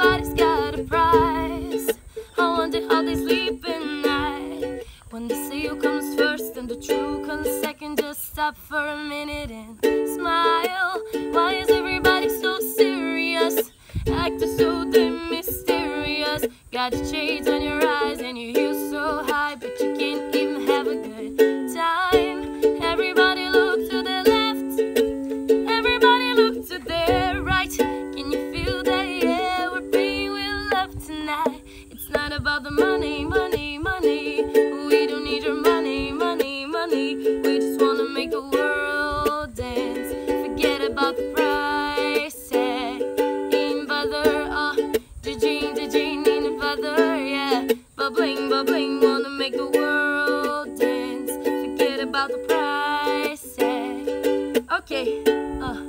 everybody's got a price. I wonder how they sleep at night. When the seal comes first and the true comes second, just stop for a minute and smile. Why is everybody so serious? Acting so damn mysterious. Got to change. Bubbling, bubbling, wanna make the world dance. Forget about the price Okay, uh,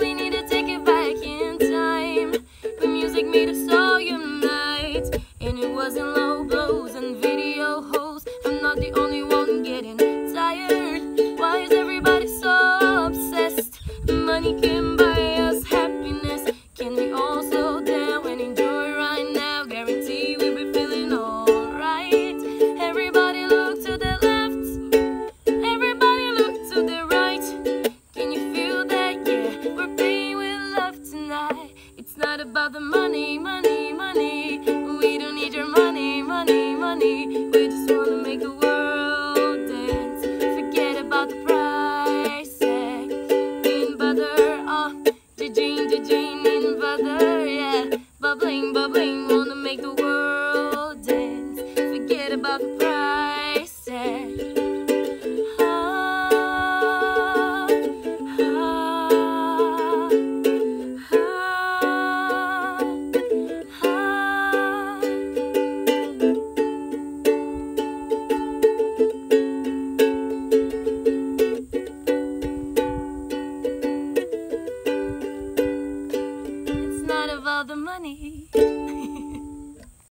we need to take it back in time. The music made us all unite, and it wasn't low blows and video. I'm not the only one. the price it's not the money.